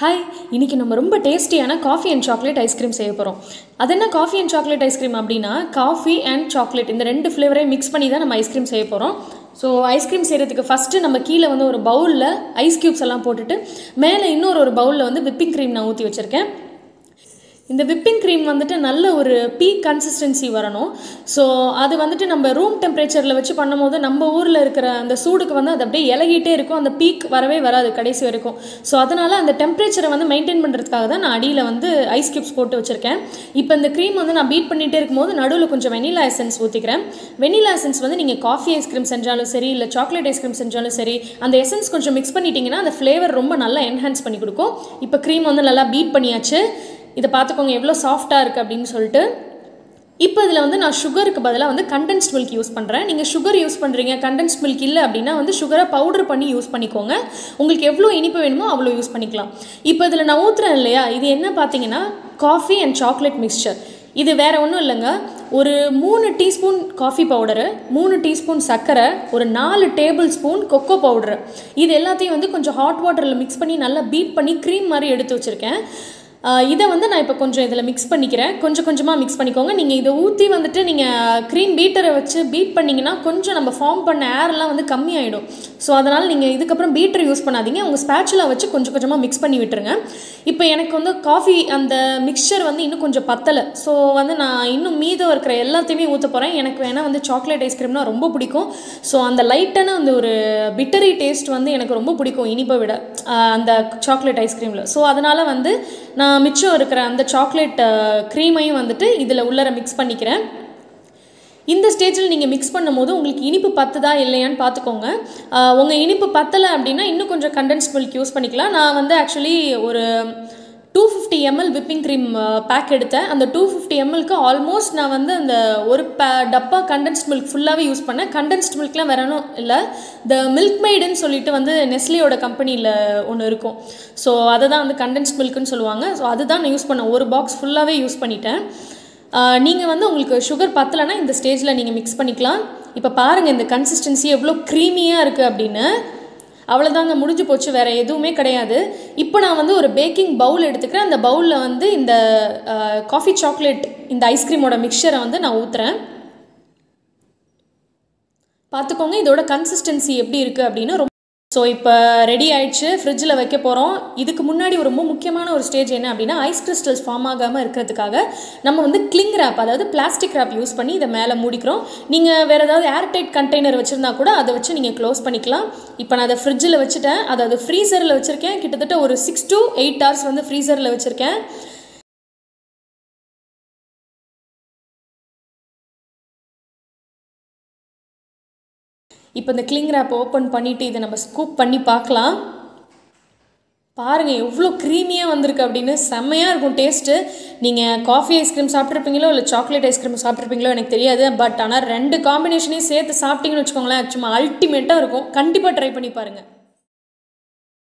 Hi இன்றைக்கி நம்ம ரொம்ப டேஸ்டியான காஃபி அண்ட் சாக்லேட் ஐஸ்கிரீம் செய்ய போகிறோம் அது என்ன coffee and chocolate ice cream அப்படின்னா காஃபி அண்ட் சாக்லேட் இந்த ரெண்டு ஃப்ளேவரையும் மிக்ஸ் பண்ணி தான் நம்ம ஐஸ்கிரீம் செய்ய போகிறோம் ஸோ ஐஸ்கிரீம் செய்கிறதுக்கு ஃபஸ்ட்டு நம்ம கீழே வந்து ஒரு பவுலில் ஐஸ் க்யூப்ஸ் எல்லாம் போட்டுட்டு மேலே இன்னொரு ஒரு பவுலில் வந்து விப்பிங் க்ரீம் நான் ஊற்றி வச்சுருக்கேன். இந்த விப்பிங் க்ரீம் வந்துட்டு நல்ல ஒரு பீக் கன்சிஸ்டன்சி வரணும். ஸோ அது வந்துட்டு நம்ம ரூம் டெம்பரேச்சரில் வச்சு பண்ணும்போது நம்ம ஊரில் இருக்கிற அந்த சூடுக்கு வந்து அது அப்படியே இலகிட்டே இருக்கும். அந்த பீக் வரவே வராது கடைசி வரைக்கும். ஸோ அதனால் அந்த டெம்பரேச்சரை வந்து மெயின்டைன் பண்ணுறதுக்காக தான் நான் அடியில் வந்து ஐஸ் கியூப்ஸ் போட்டு வச்சுருக்கேன். இப்போ இந்த க்ரீம் வந்து நான் பீட் பண்ணிகிட்டே இருக்கும்போது நடுவில் கொஞ்சம் வெனிலா எசன்ஸ் ஊற்றிக்கிறேன் வெனிலா எசன்ஸ் வந்து நீங்கள் காஃபி ஐஸ்கிரீம் செஞ்சாலும் சரி இல்லை சாக்லேட் ஐஸ்கிரீம் செஞ்சாலும் சரி அந்த எசன்ஸ் கொஞ்சம் மிக்ஸ் பண்ணிட்டீங்கன்னா அந்த ஃப்ளேவர் ரொம்ப நல்லா என்ஹான்ஸ் பண்ணி கொடுக்கும். இப்போ க்ரீம் வந்து நல்லா பீட் பண்ணியாச்சு. இதை பார்த்துக்கோங்க எவ்வளோ சாஃப்டாக இருக்குது அப்படின்னு சொல்லிட்டு இப்போ இதில் வந்து நான் சுகருக்கு பதிலாக வந்து கண்டென்ஸ்ட் மில்க் யூஸ் பண்ணுறேன் நீங்கள் சுகர் யூஸ் பண்ணுறீங்க கண்டென்ஸ்ட் மில்க் இல்லை அப்படின்னா வந்து சுகரை பவுடர் பண்ணி யூஸ் பண்ணிக்கோங்க. உங்களுக்கு எவ்வளோ இனிப்பு வேணுமோ அவ்வளோ யூஸ் பண்ணிக்கலாம். இப்போ இதில் நான் ஊற்றுறேன் இல்லையா இது என்ன பார்த்தீங்கன்னா காஃபி அண்ட் சாக்லேட் மிக்சர் இது வேறு ஒன்றும் இல்லைங்க. ஒரு மூணு டீஸ்பூன் காஃபி பவுடரு மூணு டீஸ்பூன் சர்க்கரை ஒரு நாலு டேபிள் ஸ்பூன் கொக்கோ பவுடரு இது எல்லாத்தையும் வந்து கொஞ்சம் ஹாட் வாட்டரில் மிக்ஸ் பண்ணி நல்லா பீட் பண்ணி க்ரீம் மாதிரி எடுத்து வச்சுருக்கேன். இதை வந்து நான் இப்போ கொஞ்சம் இதில் மிக்ஸ் பண்ணிக்கிறேன். கொஞ்சம் கொஞ்சமாக மிக்ஸ் பண்ணிக்கோங்க. நீங்கள் இதை ஊற்றி வந்துட்டு நீங்கள் க்ரீம் பீட்டரை வச்சு பீட் பண்ணிங்கன்னா கொஞ்சம் நம்ம ஃபார்ம் பண்ண ஏர்லாம் வந்து கம்மியாயிடும். ஸோ அதனால் நீங்கள் இதுக்கப்புறம் பீட்டர் யூஸ் பண்ணாதீங்க. உங்கள் ஸ்பேச்சுலா வச்சு கொஞ்சம் கொஞ்சமாக மிக்ஸ் பண்ணி விட்டுருங்க. இப்போ எனக்கு வந்து காஃபி அந்த மிக்சர் வந்து இன்னும் கொஞ்சம் பத்தலை. ஸோ வந்து நான் இன்னும் மீதம் இருக்கிற எல்லாத்தையுமே ஊற்ற போகிறேன் எனக்கு வேணால் வந்து சாக்லேட் ஐஸ்கிரீம்னா ரொம்ப பிடிக்கும். ஸோ அந்த லைட்டான அந்த ஒரு பிட்டரி டேஸ்ட் வந்து எனக்கு ரொம்ப பிடிக்கும். இனிப்பை விட அந்த சாக்லேட் ஐஸ்கிரீமில் ஸோ அதனால் வந்து நான் மிச்சம் இருக்கிற அந்த சாக்லேட் க்ரீமையும் வந்துட்டு இதில் உள்ளர மிக்ஸ் பண்ணிக்கிறேன். இந்த ஸ்டேஜில் நீங்கள் மிக்ஸ் பண்ணும்போது உங்களுக்கு இனிப்பு பத்துதா இல்லையான்னு பார்த்துக்கோங்க உங்கள் இனிப்பு பத்தலை அப்படின்னா இன்னும் கொஞ்சம் கண்டென்ஸ் மில்க் யூஸ் பண்ணிக்கலாம். நான் வந்து ஆக்சுவலி ஒரு two fifty ml whipping cream pack எடுத்தேன். அந்த டூ ஃபிஃப்டி எம்எல்க்கு ஆல்மோஸ்ட் நான் வந்து அந்த ஒரு பே டப்பா கண்டென்ஸ்ட் மில்க் ஃபுல்லாகவே யூஸ் பண்ணேன். கண்டென்ஸ்ட் மில்க்லாம் வேற ஒன்றும் இல்லை. த மில்க் மெய்டுன்னு சொல்லிட்டு வந்து நெஸ்லியோட கம்பெனியில் ஒன்று இருக்கும். ஸோ அதை தான் வந்து கண்டென்ஸ்ட் மில்க்குன்னு சொல்லுவாங்க. ஸோ அதுதான் நான் யூஸ் பண்ணேன். ஒரு பாக்ஸ் ஃபுல்லாகவே யூஸ் பண்ணிட்டேன். நீங்கள் வந்து உங்களுக்கு சுகர் பத்தலைன்னா இந்த ஸ்டேஜில் நீங்கள் மிக்ஸ் பண்ணிக்கலாம். இப்போ பாருங்கள் இந்த கன்சிஸ்டன்சி எவ்வளோ க்ரீமியாக இருக்குது அப்படின்னு. அவ்வளோதாங்க முடிஞ்சு போச்சு வேறு எதுவுமே கிடையாது. இப்போ நான் வந்து ஒரு பேக்கிங் பவுல் எடுத்துக்கிறேன். அந்த பவுலில் வந்து இந்த காஃபி சாக்லேட் இந்த ஐஸ்கிரீமோட மிக்சரை வந்து நான் ஊற்றுறேன் பார்த்துக்கோங்க இதோட கன்சிஸ்டன்சி எப்படி இருக்குது அப்படின்னு ரொம்ப ஸோ இப்போ ரெடி ஆயிடுச்சு. ஃப்ரிட்ஜில் வைக்க போகிறோம் இதுக்கு முன்னாடி ஒரு ரொம்ப முக்கியமான ஒரு ஸ்டேஜ் என்ன அப்படின்னா ஐஸ் கிறிஸ்டல்ஸ் ஃபார்ம் ஆகாமல் இருக்கிறதுக்காக நம்ம வந்து கிளிங் ரேப் அதாவது பிளாஸ்டிக் ரேப் யூஸ் பண்ணி இதை மேலே மூடிக்கிறோம். நீங்கள் வேறு ஏதாவது ஏர்டைட் கண்டெய்னர் வச்சுருந்தா கூட அதை வச்சு நீங்கள் க்ளோஸ் பண்ணிக்கலாம். இப்போ நான் அதை ஃப்ரிட்ஜில் வச்சுட்டேன். அதாவது ஃப்ரீசரில் வச்சுருக்கேன். கிட்டத்தட்ட ஒரு சிக்ஸ் டு எயிட் ஹவர்ஸ் வந்து ஃப்ரீசரில் வச்சுருக்கேன். இப்போ இந்த கிளிங் ரேப் ஓப்பன் பண்ணிவிட்டு இதை நம்ம ஸ்கூப் பண்ணி பார்க்கலாம். பாருங்கள் எவ்வளோ க்ரீமியாக வந்திருக்கு அப்படின்னு. செம்மையாக இருக்கும் டேஸ்ட்டு நீங்கள் காஃபி ஐஸ்கிரீம் சாப்பிட்ருப்பீங்களோ இல்லை சாக்லேட் ஐஸ்கிரீம் சாப்பிட்ருப்பீங்களோ எனக்கு தெரியாது. பட் ஆனால் ரெண்டு காம்பினேஷனையும் சேர்த்து சாப்பிட்டீங்கன்னு வச்சுக்கோங்களேன் சும்மா அல்டிமேட்டாக இருக்கும். கண்டிப்பாக ட்ரை பண்ணி பாருங்கள்